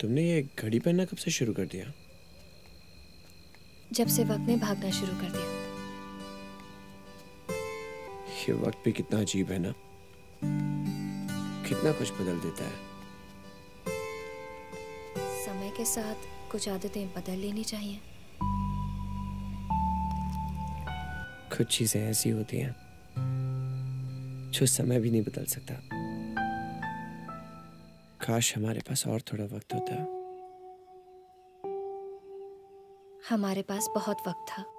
तुमने ये घड़ी पहनना कब से शुरू कर दिया? जब से वक्त ने भागना शुरू कर दिया। ये वक्त भी कितना अजीब है ना? कितना कुछ बदल देता है। समय के साथ कुछ आदतें बदल लेनी चाहिए। कुछ चीज़ें ऐसी होती हैं जो समय भी नहीं बदल सकता। काश हमारे पास और थोड़ा वक्त होता। हमारे पास बहुत वक्त था।